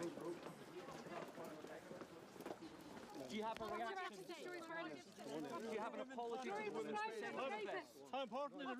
Do you have a reaction? Do you have an apology to the women's How importantly the